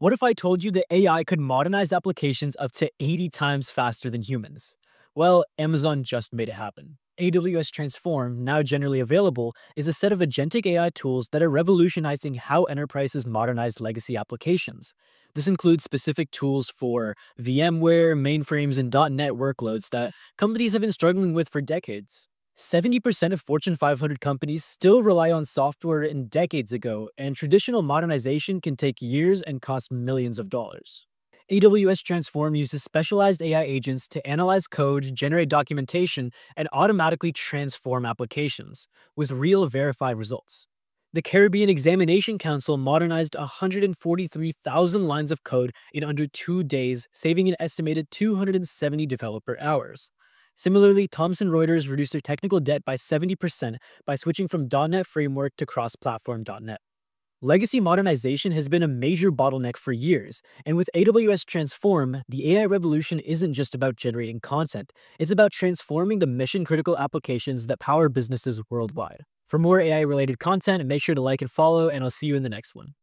What if I told you that AI could modernize applications up to 80 times faster than humans? Well, Amazon just made it happen. AWS Transform, now generally available, is a set of agentic AI tools that are revolutionizing how enterprises modernize legacy applications. This includes specific tools for VMware, mainframes, and .NET workloads that companies have been struggling with for decades. 70% of Fortune 500 companies still rely on software in decades ago, and traditional modernization can take years and cost millions of dollars. AWS Transform uses specialized AI agents to analyze code, generate documentation, and automatically transform applications, with real verified results. The Caribbean Examination Council modernized 143,000 lines of code in under two days, saving an estimated 270 developer hours. Similarly, Thomson Reuters reduced their technical debt by 70% by switching from .NET Framework to cross-platform .NET. Legacy modernization has been a major bottleneck for years, and with AWS Transform, the AI revolution isn't just about generating content, it's about transforming the mission-critical applications that power businesses worldwide. For more AI-related content, make sure to like and follow, and I'll see you in the next one.